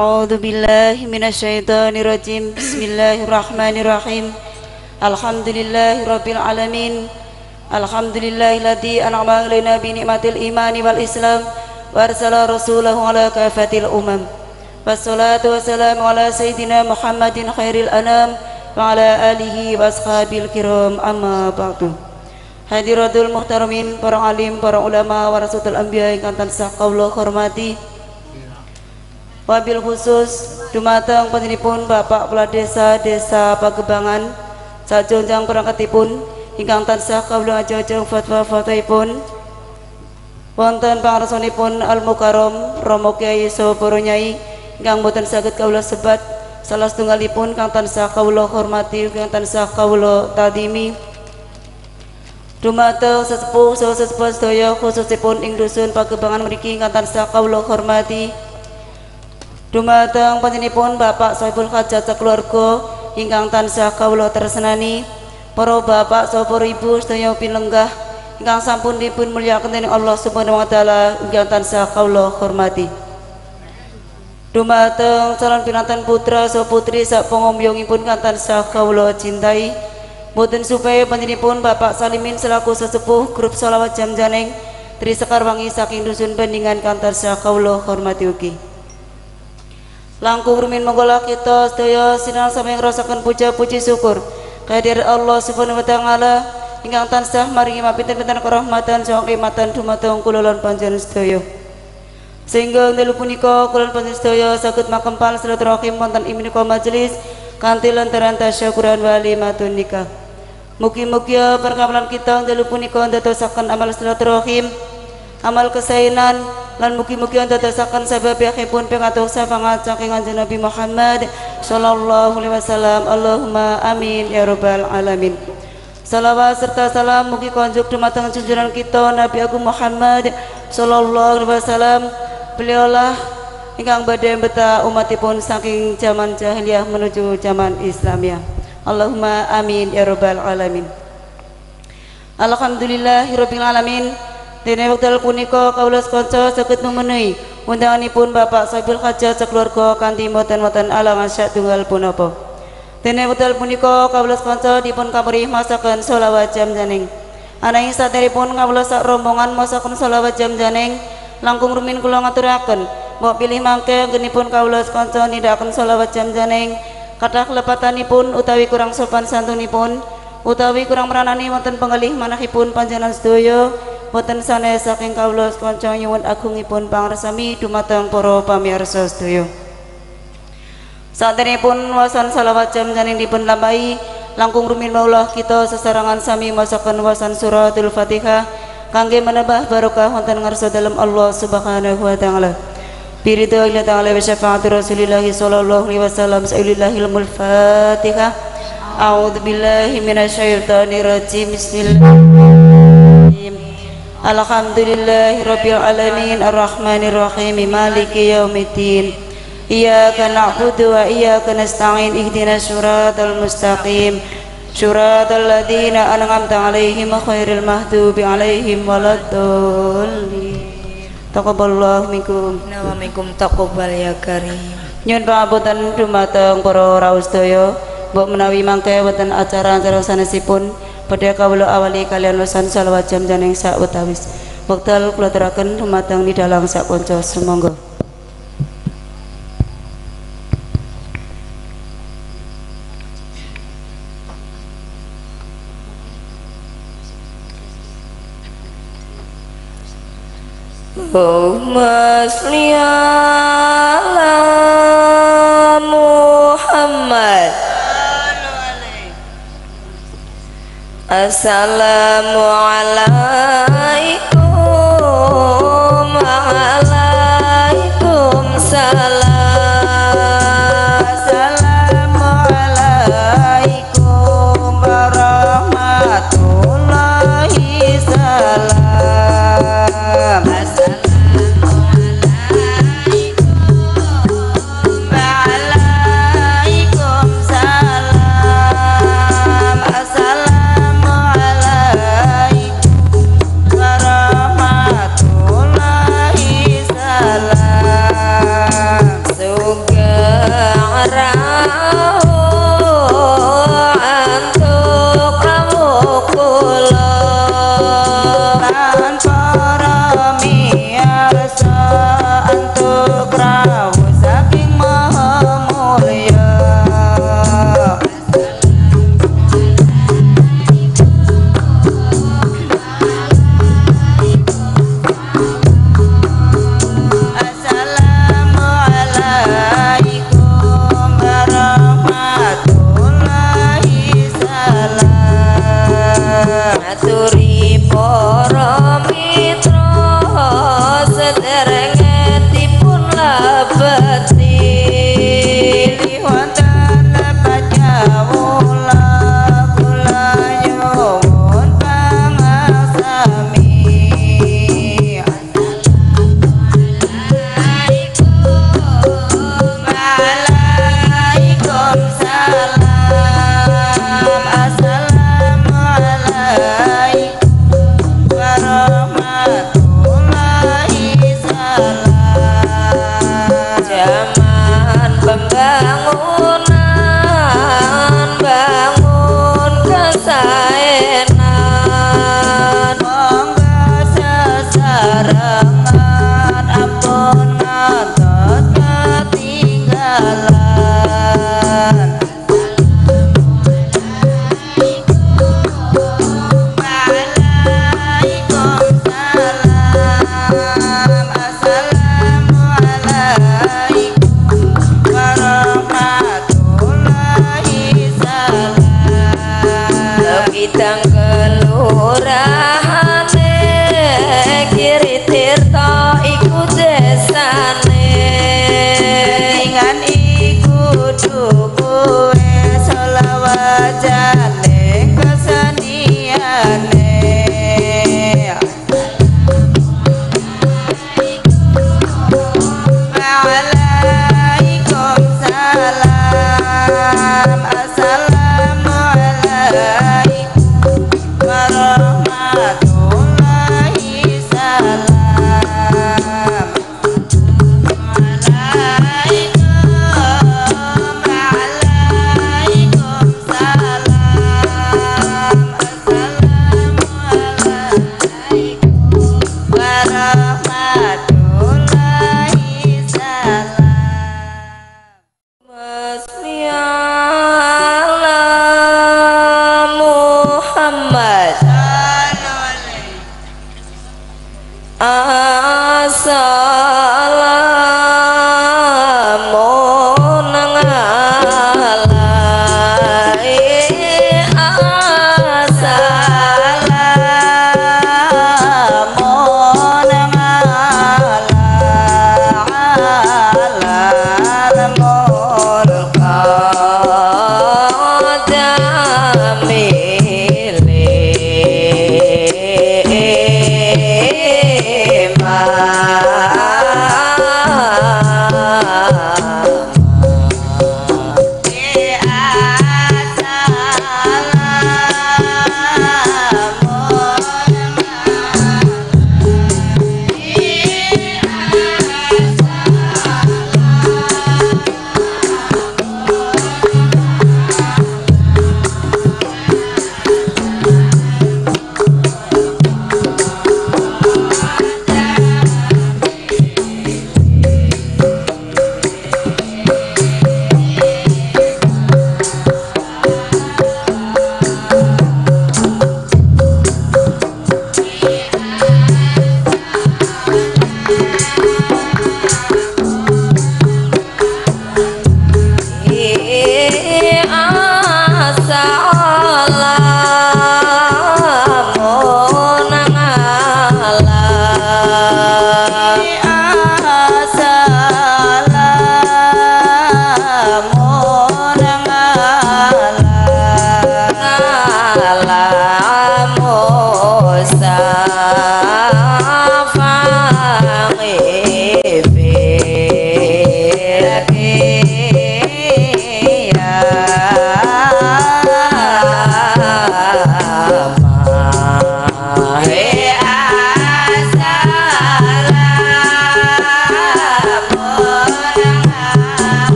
أعوذ بالله من الشيطان الرجيم بسم الله الرحمن الرحيم الحمد لله رب العالمين الحمد لله الذي أنعم علينا بنعمة الإيمان والإسلام وأرسل رسوله على كافة الأمم والصلاة والسلام على سيدنا محمد خير الأنام وعلى آله وأصحابه الكرام أما بعد Hadiratul muhtaramin, para alim, para ulama, warasatul anbiya ingkang tansah kawula hormati. Wabil khusus dumateng panjenenganipun Bapak Kepala Desa Desa Pagebangan sajunjang perangkatipun ingkang tansah kawula ajeng fatwa-fatwaipun wonten pangarsanipun Al Mukarram Romo Kyai Saha Nyai ingkang boten saged kawula sebat salah setunggalipun kang tansah kawula hormati kang tansah kawula tadimi Dumateng sesepuh saha sesepuh sedaya khususipun ing dusun Pagebangan mriki ingkang tansah kawula hormati. Dumateng panjenenganipun Bapak Saiful Hajat keluarga ingkang tansah kawula tresnani. Para bapak saha para ibu sedaya pilenggah ingkang sampun dipun mulyakaken dening Allah Subhanahu wa taala ingkang tansah kawula hormati. Dumateng calon pinantan putra saha putri sak pangombyongipun kang tansah kawula cintai. Boten supaya panjenipun Bapak Salimin selaku sesepuh grup solawat jam janeng Tri Sekar Wangi saking dusun bandingan kantor kaula hormati ugi. Langkung rumin monggolah kita sedaya sinal sampai ngrasaken puja puji syukur kehadirat Allah Subhanahu wa taala ingkang tansah maringi mapinten-pinten kerahmatan saha kematan dumateng kula lan panjenengan sedaya. Sehingga dalu punika kula lan panjenengan sedaya saged makempal silaturahim wonten ing majelis kanthi lantaran tasyakuran walimatun nikah. Mugi-mugi perkawalan kita dalu punika ndadosaken amal silaturahim, amal kesainan lan mugi-mugi ndadosaken sebab yakipun pingatur safangat saking kanjeng Nabi Muhammad sallallahu alaihi wasallam. Allahumma amin ya rabbal alamin. Salawat serta salam mugi konjuk dumateng junjungan kita Nabi Agung Muhammad sallallahu alaihi wasallam. Beliaulah ingkang badhe beta umatipun saking zaman jahiliyah menuju zaman Islamiyah. Allahumma amin ya rabbal alamin Alhamdulillahirabbil alamin dene wekdal punika kawula kanca saged memenuhi undanganipun Bapak Saibul Hajat sekeluarga kanthi mboten-mboten alangan tunggal punapa. Dene wekdal punika kawula kanca dipun kapri masakan selawat jam janing. Ananging saderipun kawula sak rombongan masakan selawat jam janing langkung rumin kula ngaturaken mbok pilih mangke genipun kawula kanca nindakaken selawat jam janing. Kathah kelepatanipun utawi kurang sopan santunipun utawi kurang meranani wonten penggalih manahipun panjenengan sedaya boten sanes saking kawula kanca nyuwun agungipun pangresami dumateng para pamirsa sedaya Saderengipun wasan salawat jam dipun lambai langkung rumin maulah kita sesarangan sami masakan wasan suratul Fatihah kangge menebah barokah wonten ngarsa dalam Allah Subhanahu wa taala. Biridu ila ta'ala wa syafaat Rasulillah sallallahu alaihi wasallam sa'ilillahil mulfatihah. fatihah. A'udzubillahi minasyaitonir rajim. Bismillahirrahmanirrahim. Alhamdulillahi Rabbil Alamin Ar-Rahmanir Rahim Maliki Yawmiddin Iyaka na'budu wa iyaka nasta'in Ihdina suratal mustaqim. Suratal ladhina an'amta alaihim Khairil mahdubi alaihim Waladulli Taqaballahu minkum. Nawamikum taqabal ya karim. Nyun pangabutan dumateng para raus daya Mbok menawi mangke wonten acara-acara sanesipun badhe kawula awali kalian wasan salawat jam janing sak utawis. Wekdal kula teraken dumateng dalam sak kanca sumangga. Allahumma salli السلام على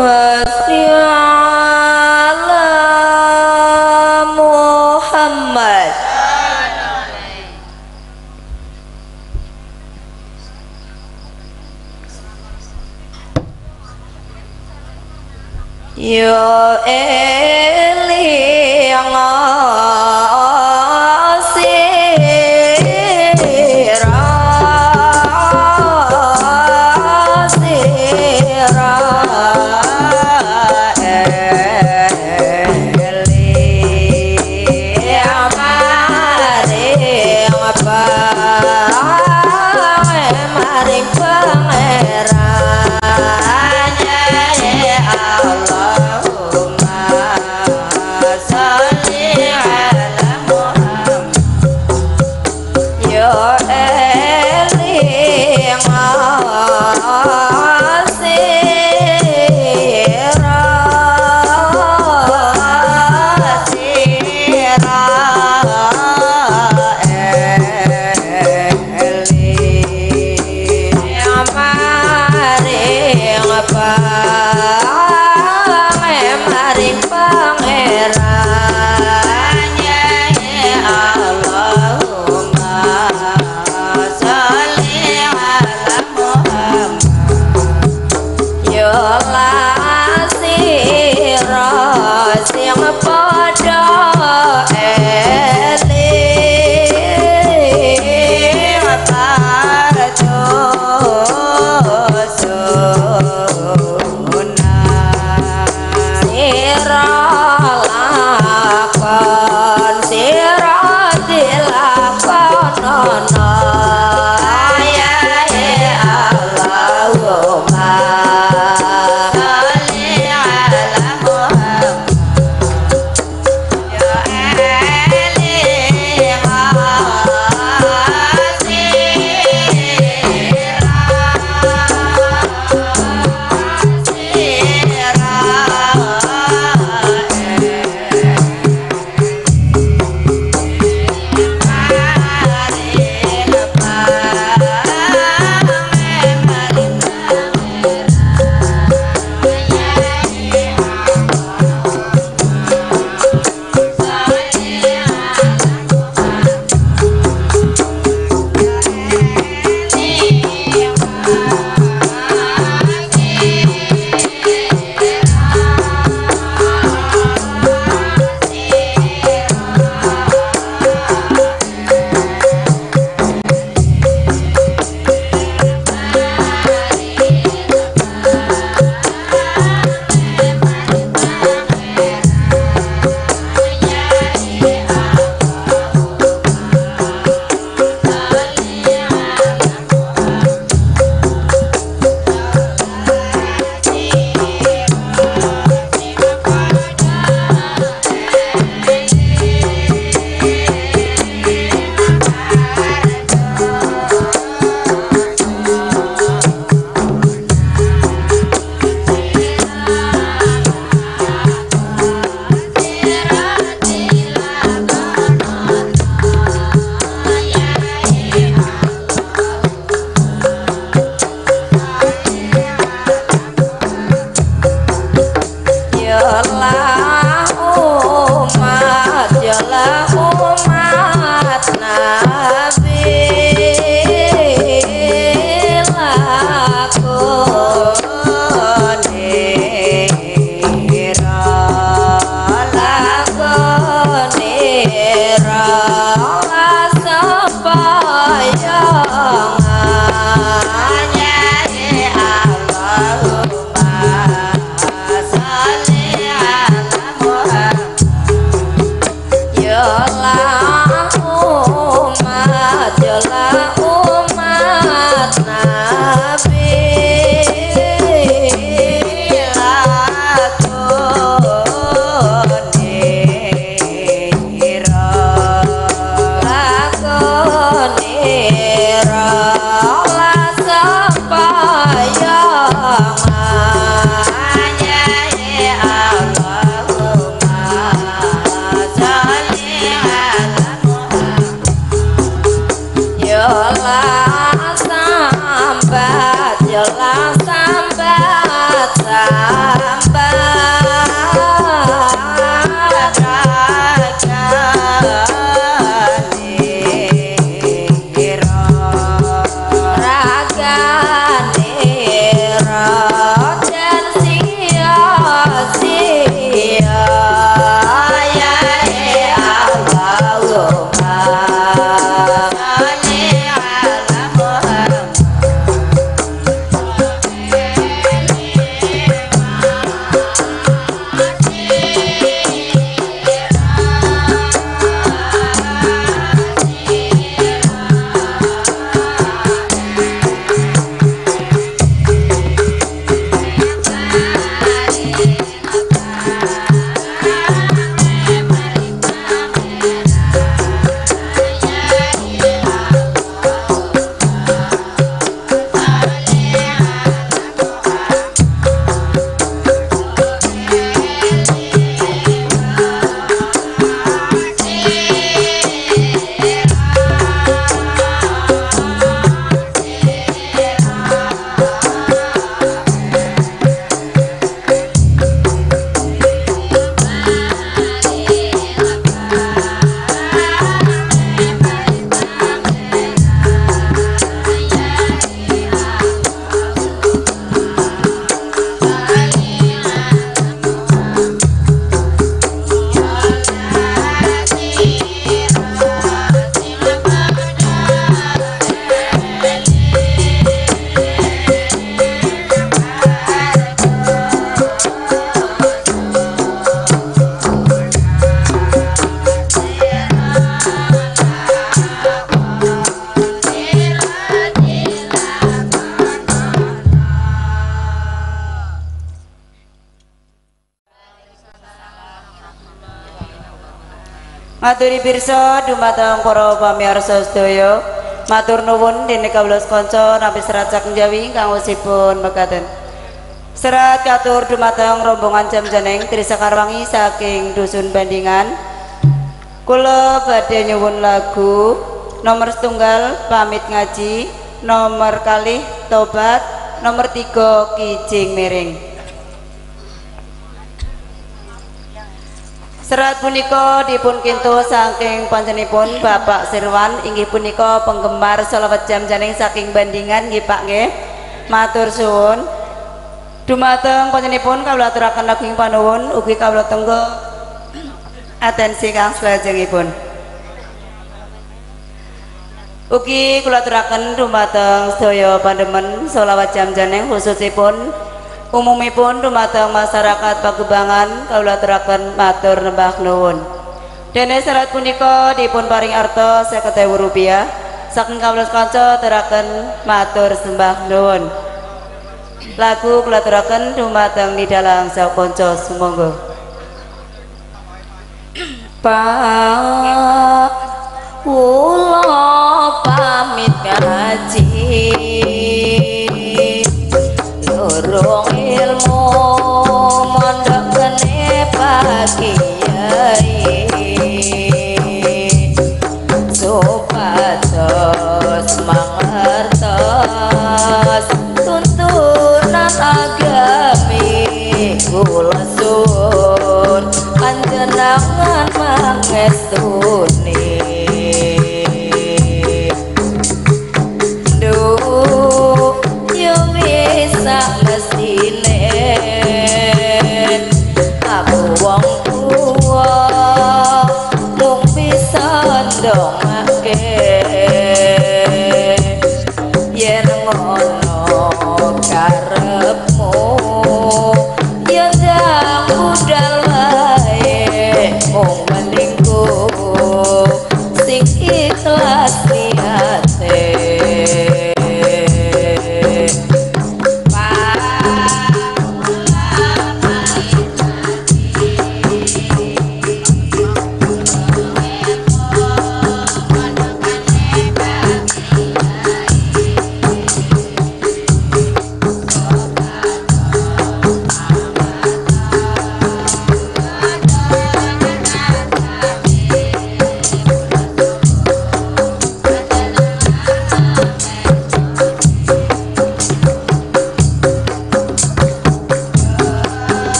What. Pirsa dumateng para pamirsa sedaya. Matur nuwun dene kawula kanca nampi serat saking Jawi ingkang usipun mekaten. Serat katur dumateng rombongan jam janeng Trisakarwangi saking dusun Bandingan. Kula badhe nyuwun lagu nomor setunggal pamit ngaji, nomor kalih tobat, nomor tiga kijing miring. Punika dipun kintu saking panjenipun Bapak Sirwan inggih punika penggemar selawat jam janing saking bandingan nggih Pak nggih. Matur suwun. Dumateng panjenipun kawula aturaken lagu ing panuwun ugi kawula tenggo atensi kang salajengipun. Ugi kula aturaken dumateng sedaya pandemen selawat jam janing khususipun umumipun dumateng masyarakat Pagebangan kawula aturaken matur nembah nuwun. Dene serat punika dipun paring arta 50.000 rupiah saking kawula kanca aturaken matur sembah nuwun. Lagu kula aturaken dumateng nidalang sakonco sumangga. Pak patos mang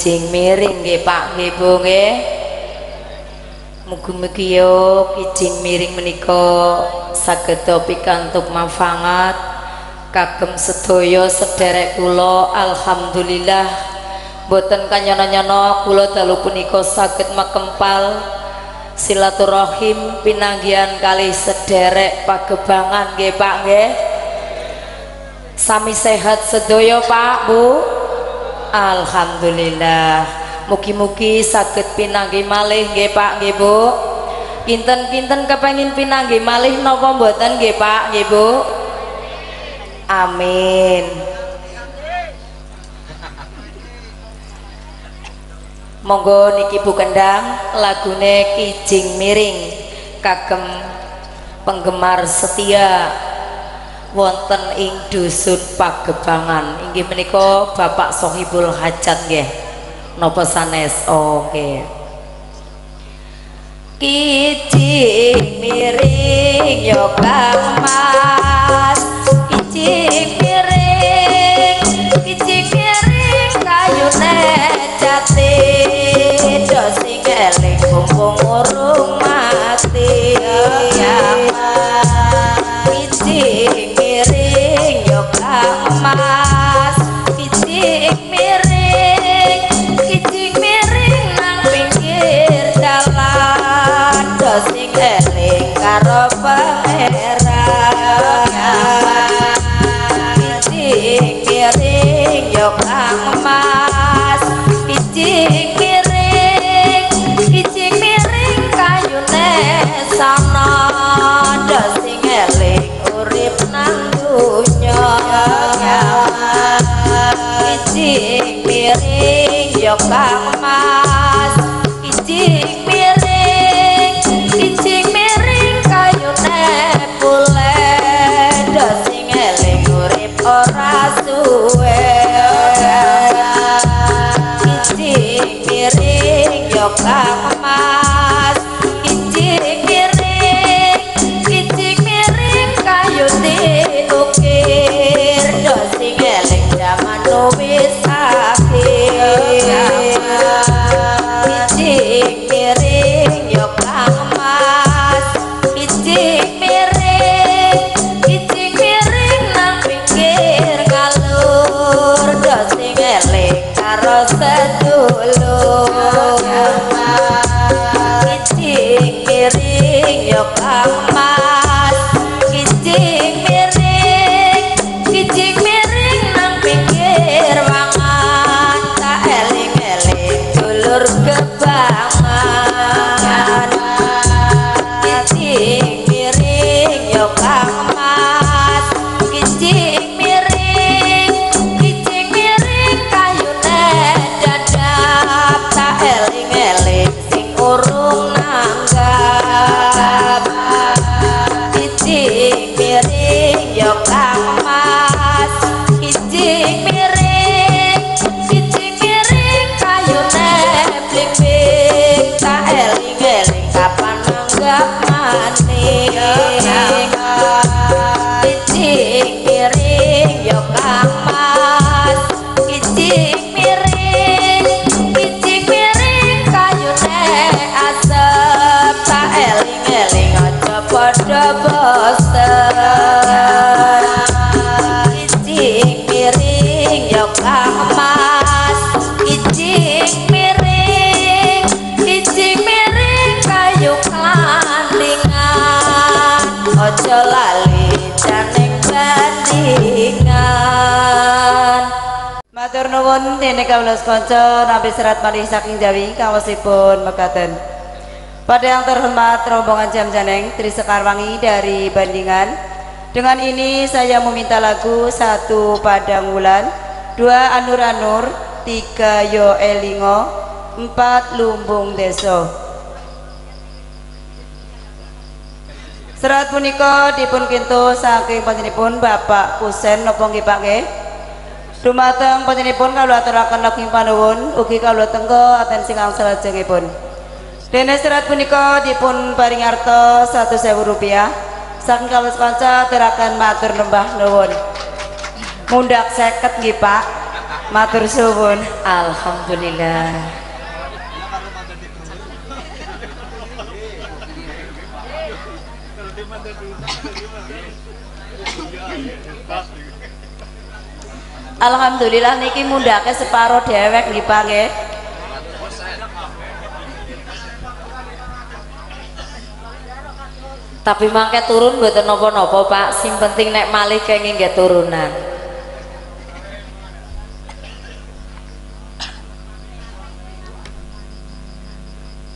kijing miring nggih Pak nggih Bu nggih. Mugi-mugi yo kijing miring menika saged pikantuk manfaat. Kagem sedaya sederek kula alhamdulillah. Boten kanyono-nyono kula dalu punika saged makempal. Silaturahim pinanggihan kali sederek pagebangan nggih Pak nggih. Sami sehat sedaya Pak Bu Alhamdulillah. Mugi-mugi saged pinanggi malih nggih Pak nggih Bu. Kepengin pinanggi malih napa mboten nggih Pak nggih Bu? Amin. Monggo niki Bu Kendang lagune Kijing Miring kagem penggemar setia wonten ing dusun Pagebangan. Inggih menika Bapak Sohibul Hajat nggih. Napa sanes? Oh nggih Kijing miring yo Kang Mas Kijing miring Kijing miring kayune jati kawula kanca nabi serat malih saking Jawi kawasipun mekaten. Pada yang terhormat rombongan Jam Janeng Tri Sekarwangi dari Bandingan. Dengan ini saya meminta lagu satu Padang Wulan, dua Anur Anur, tiga Yo Elingo, empat Lumbung Deso. Serat punika dipun kintu saking panjenenganipun Bapak Kusen napa nggih Pak nggih? Dumateng panjenenganipun kawula aturaken lagi panuwun. Ugi kawula tenggo atensi kang salajengipun. Dene serat punika dipun paring arta 100.000 rupiah. Saking kawula kanca aturaken matur nembah nuwun. Mundak seket nggih matur suwun. Alhamdulillah Alhamdulillah niki mundhake separo dewek nggih Pak tapi mangke turun mboten napa-napa Pak. Sing penting nek malih kenging nggih turunan.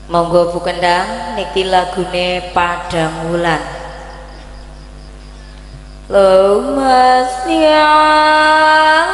Monggo Bu Kendang niki lagune Padang Wulan. Lumas ala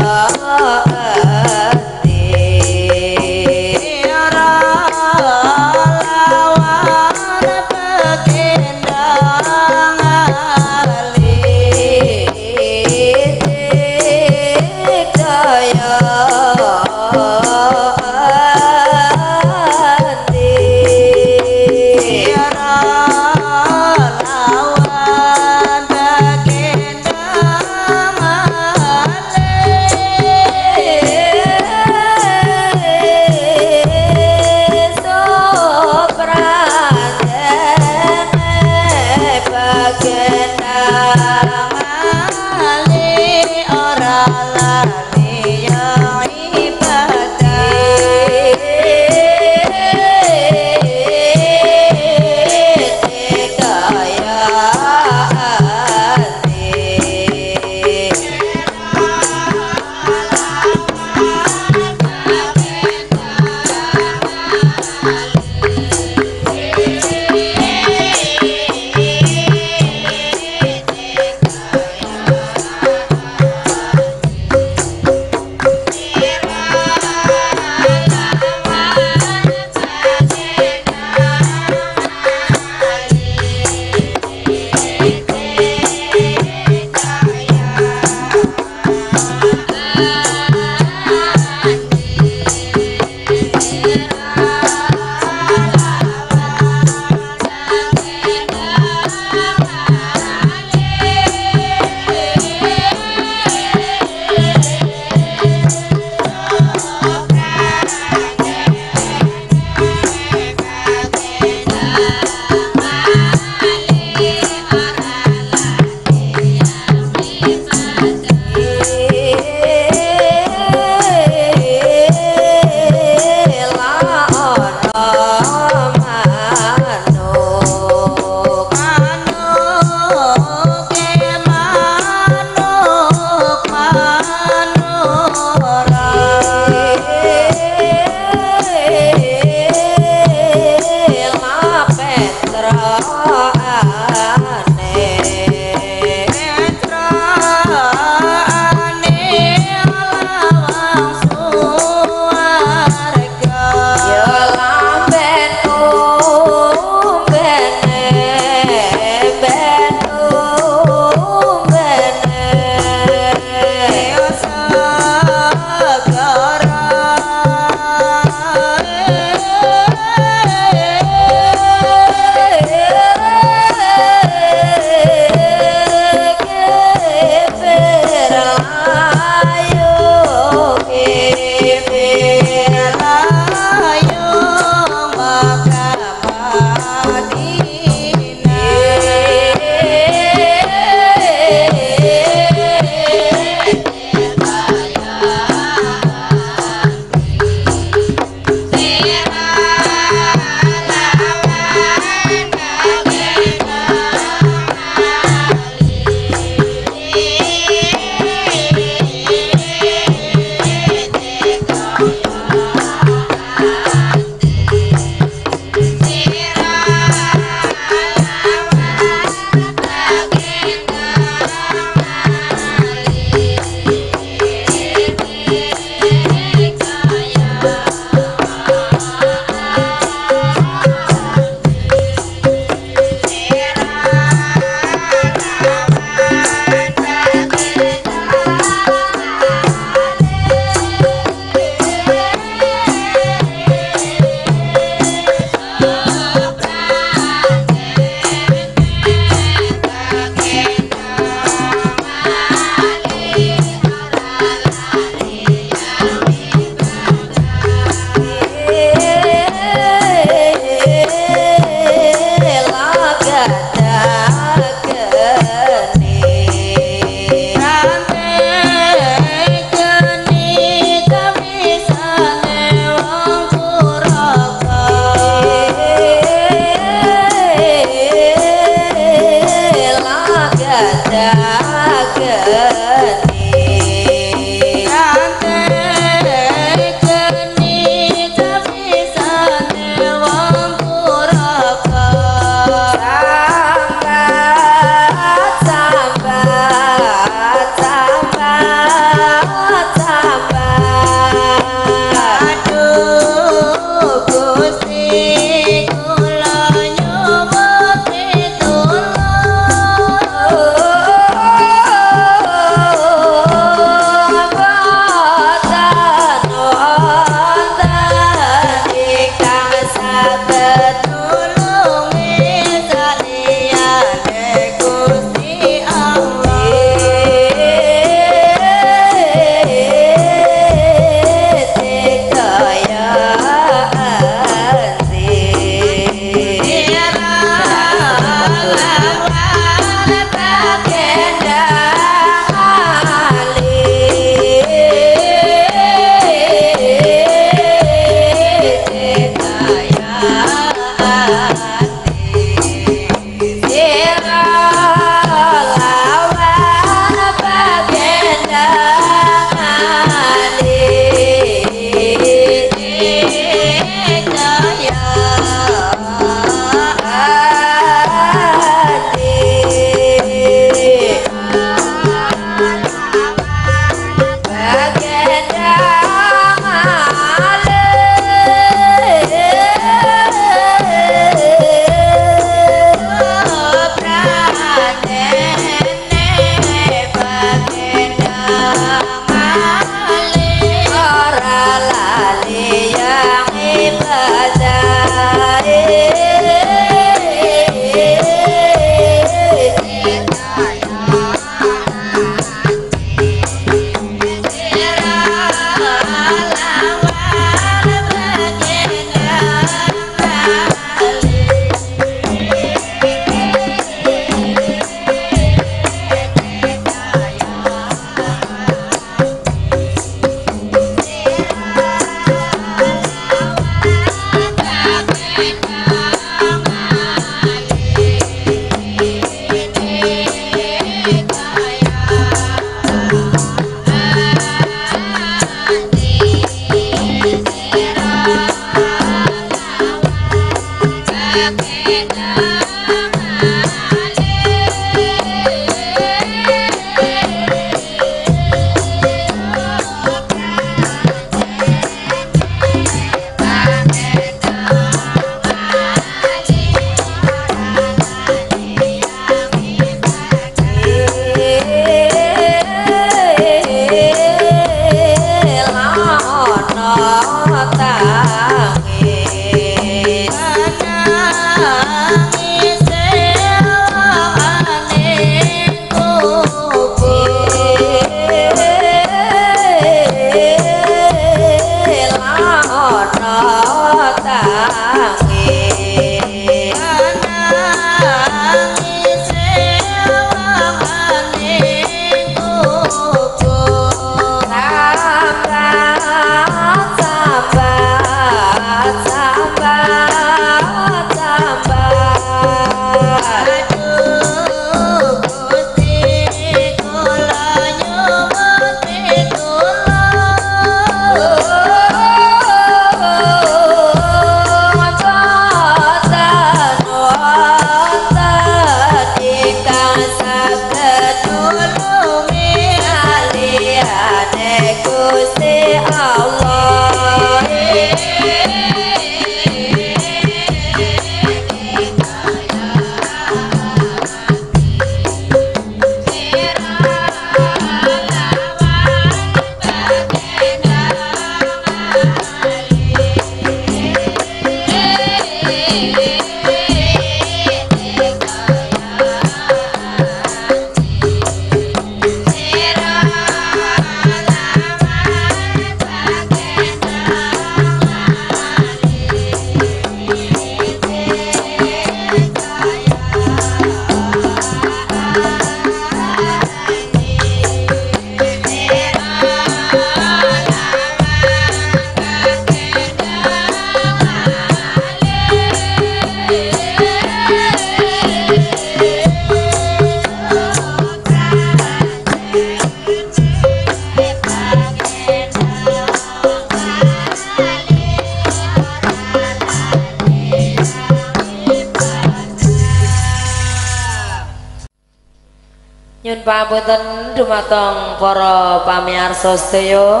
dumateng para pamirsa sedaya.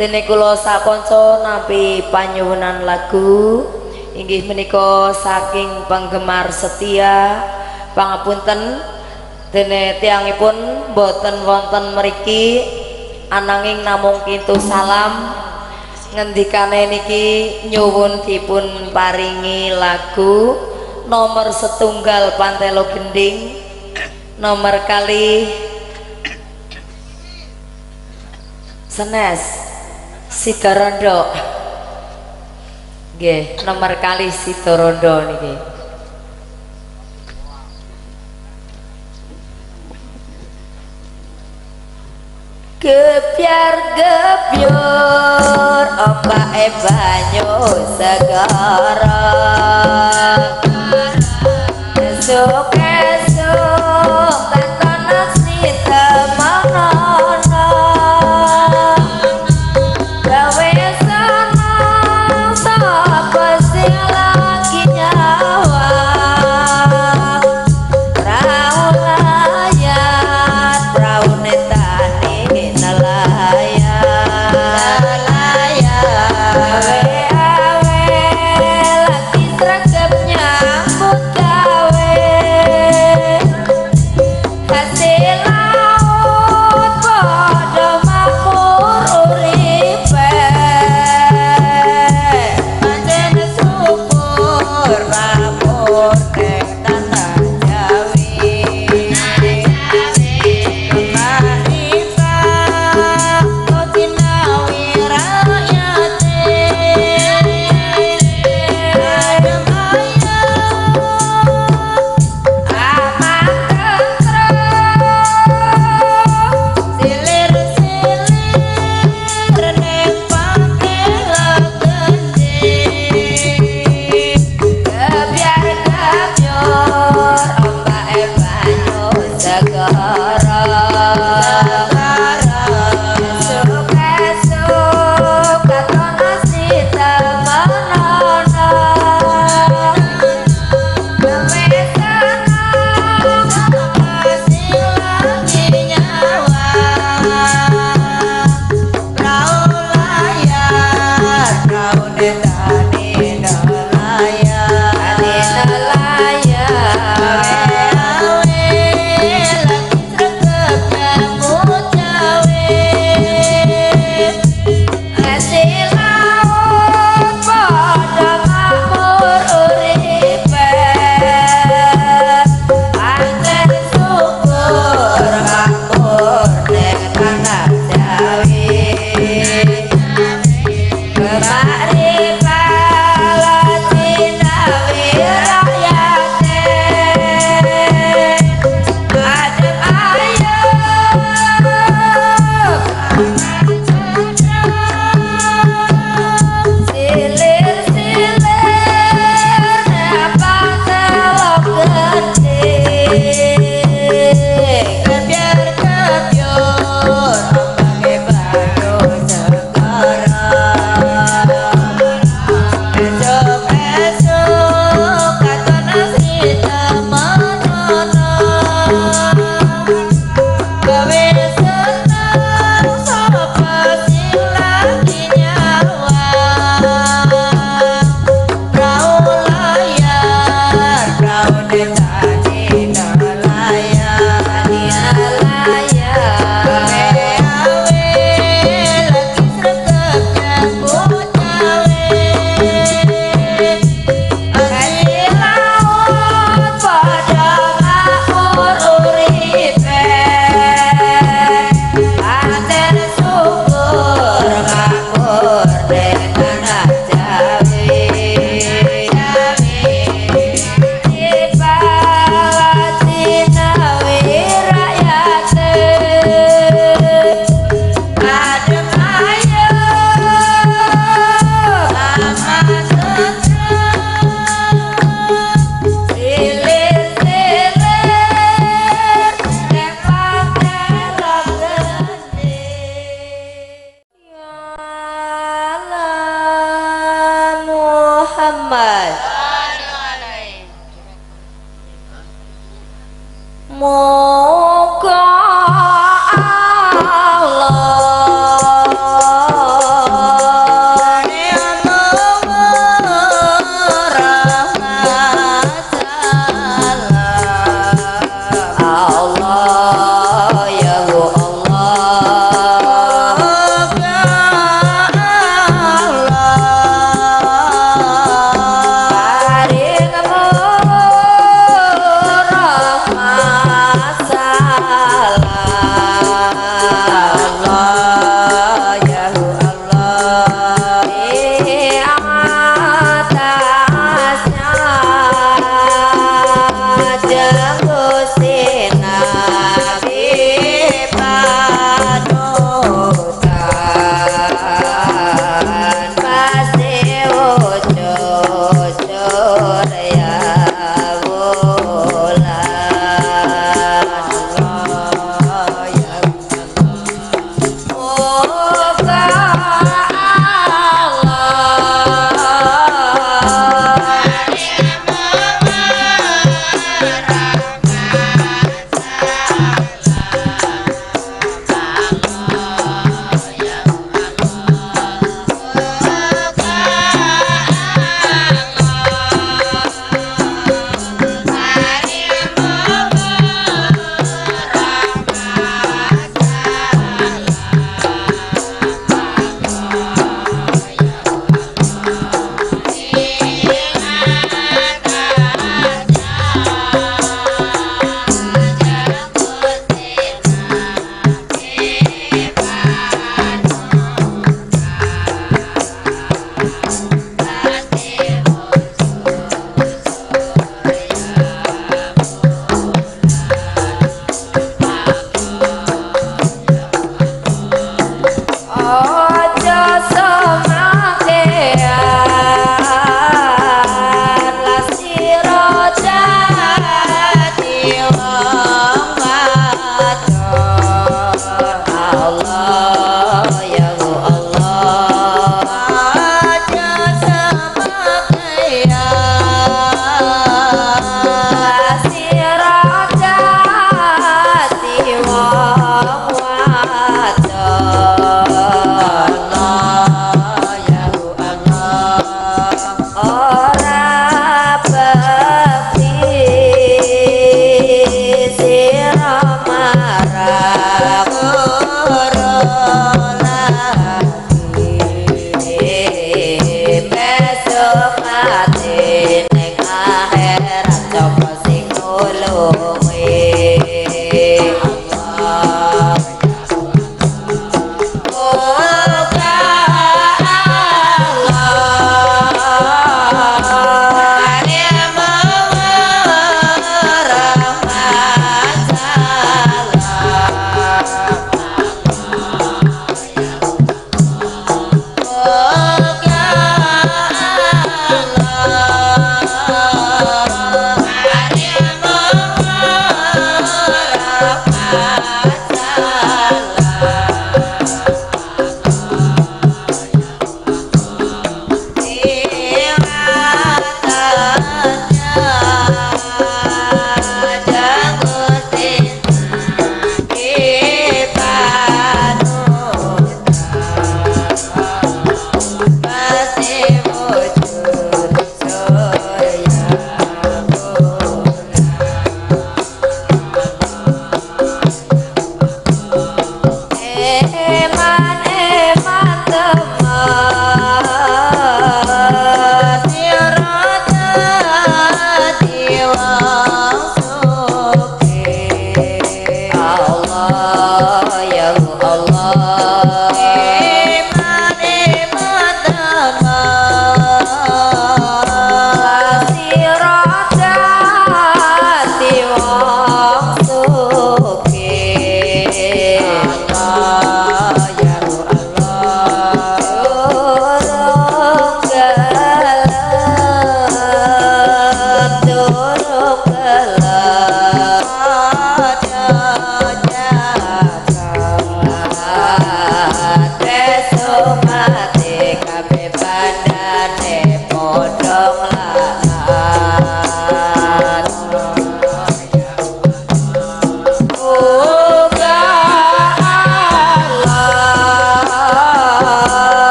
Dene kula sakonco nampi panyuwunan lagu. Inggih menika saking penggemar setia pangapunten. Dene tiangipun boten wonten mriki ananging namung kintu salam. Ngendikane niki nyuwun dipun paringi lagu nomor setunggal Pantelo Gending nomor kali senes Sidorondo nggih nomor kali Sidorondo niki. Gebyar gebyur e banyu segara. Esok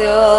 안.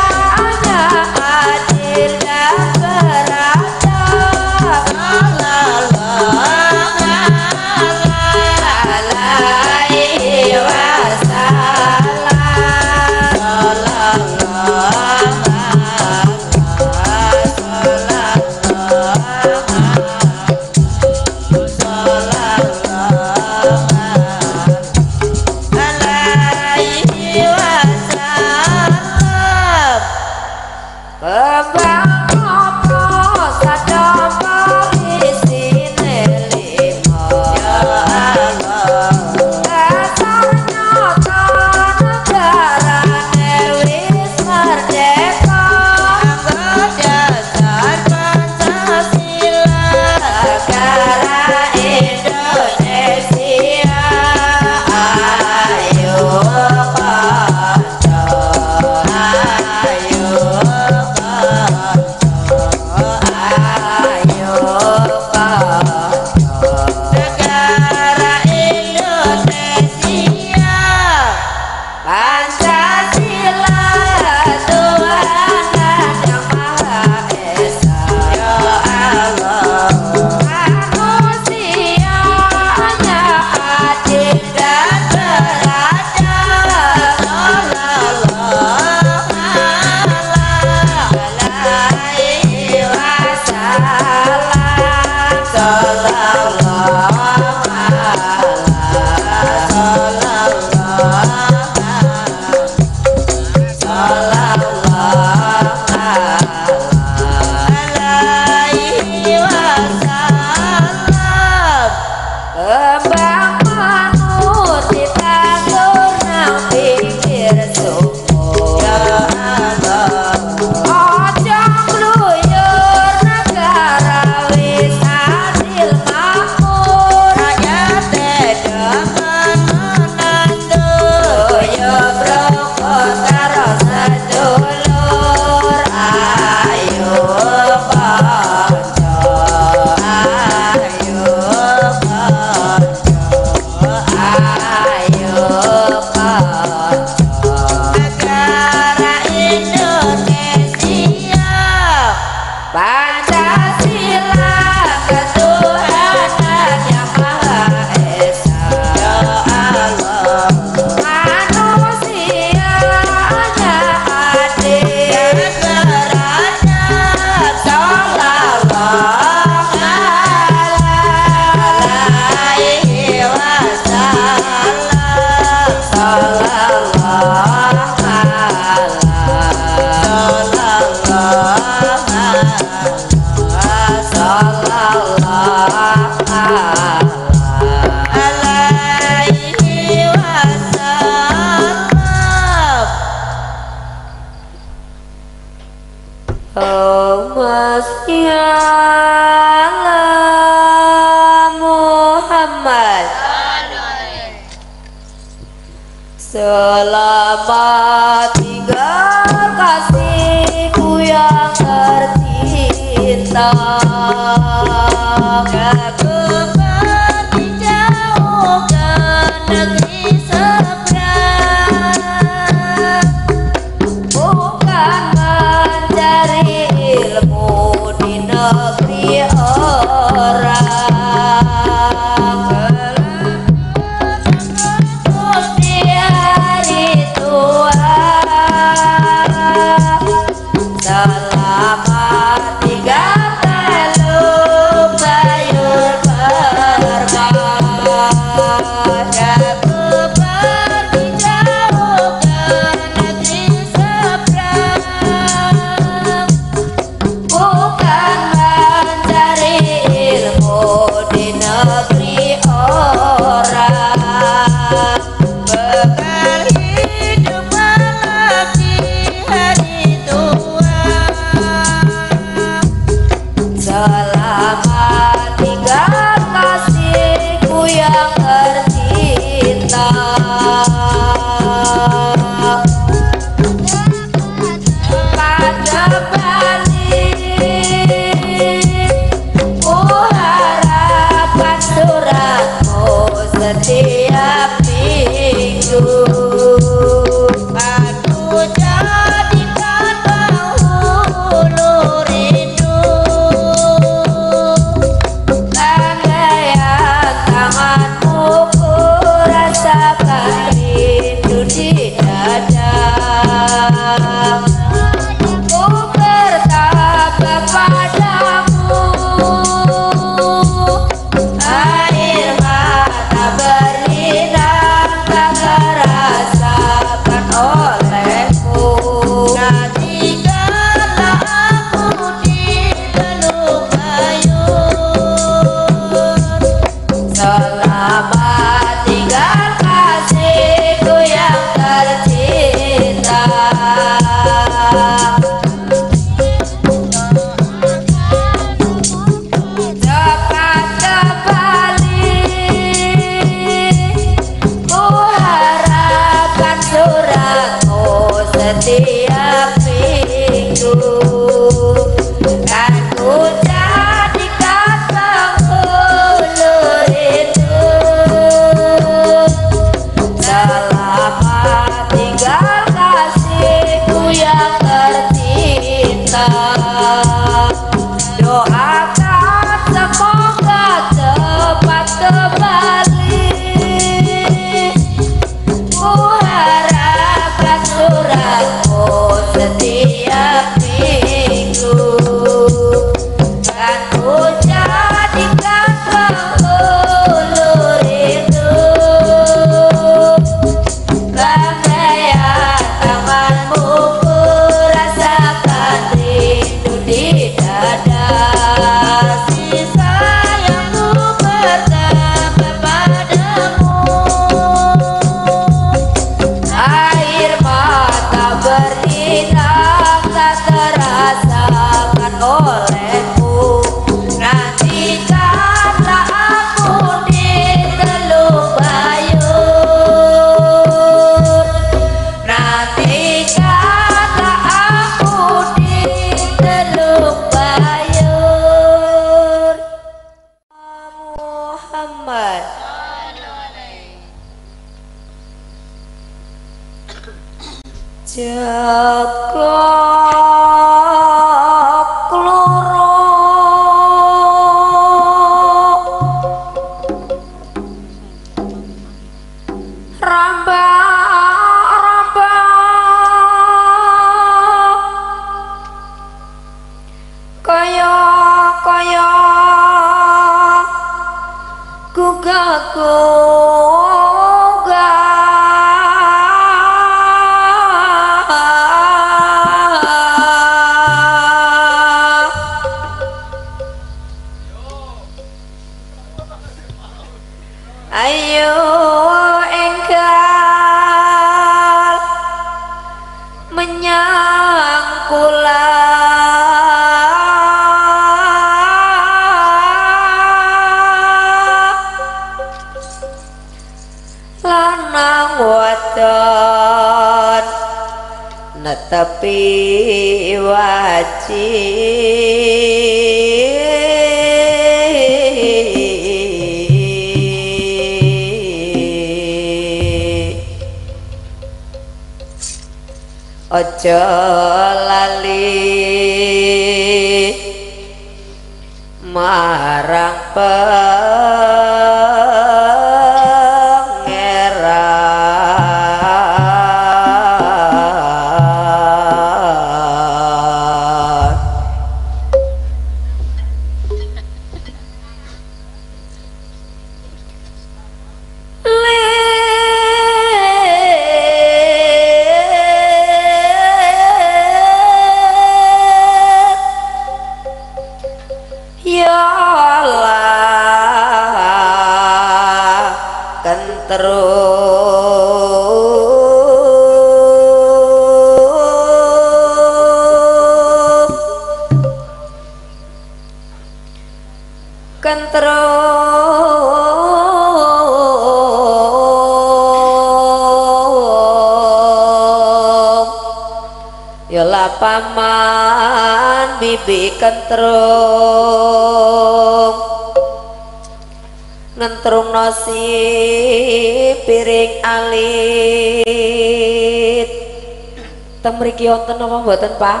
mriki wonten napa mboten Pak?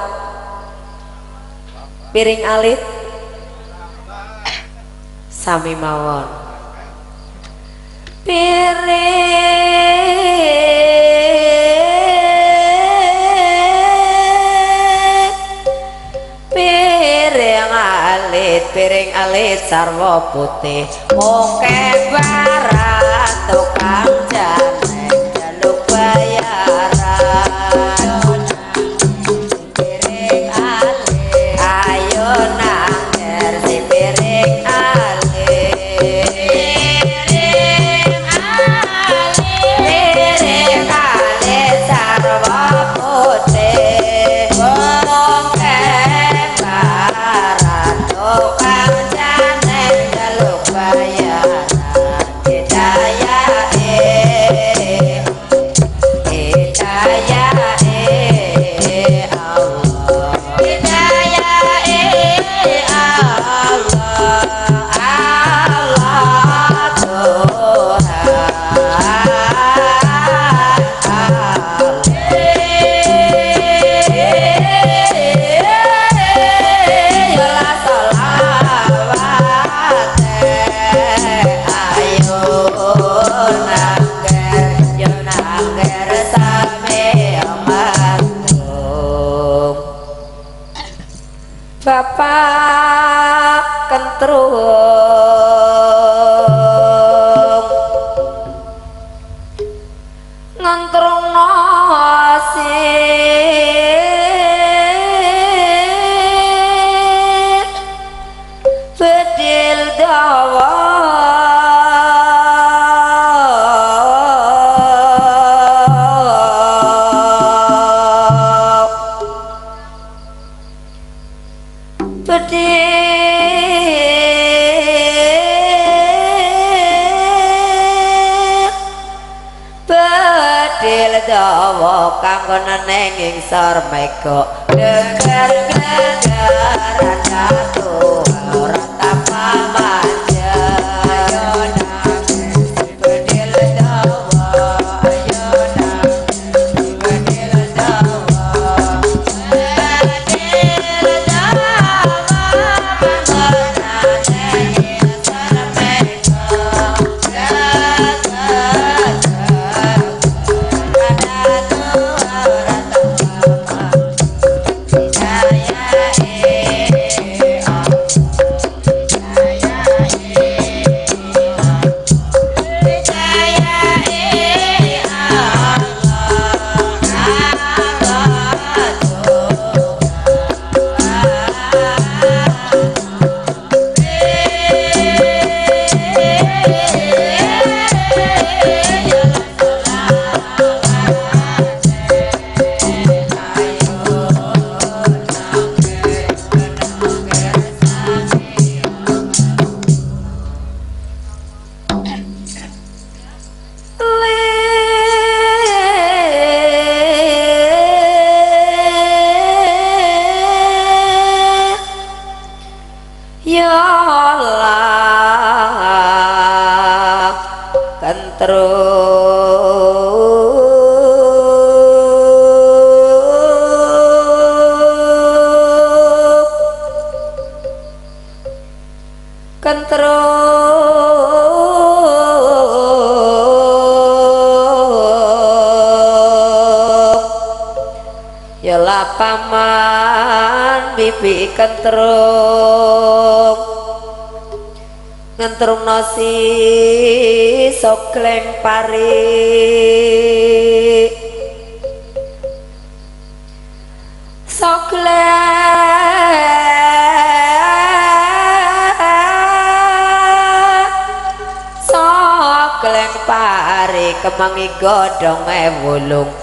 Piring alit. Sami mawon. Piring. Piring alit, piring alit sarwa putih. mungke kebaran tukang jaran. terus sor mego dengar kedaran bi ketrum ngentrum nasi sokleng pari. Sokleng sokleng pare kemangi godhong ewulung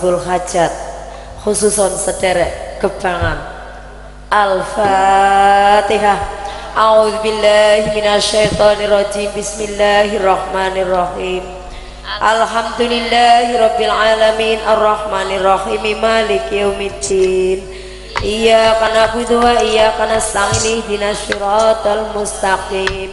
Sohibul Hajat khususon sederek kebangan. Al-Fatihah. A'udzubillahi minasyaitonirrajim. Bismillahirrahmanirrahim. Alhamdulillahi rabbil alamin. Ar-Rahmanirrahim. Maliki yaumiddin. Iyyaka na'budu wa iyyaka nasta'in. Ihdinas siratal mustaqim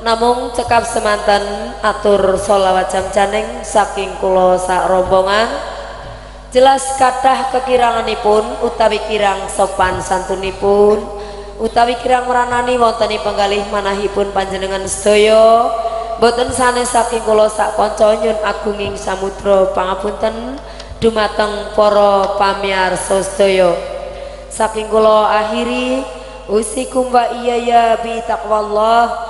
namung cekap semanten atur solawat jam caning saking kulo sak rombongan. Jelas kathah kekiranganipun utawi kirang sopan santunipun. Utawi kirang meranani wonteni penggalih manahipun panjenengan sedaya. Boten sanes saking kulo sak kanca nyun agunging samudra pangapunten dumateng para pamiarsa sedaya. Saking kulo akhiri usikum wa iyaya bi taqwallah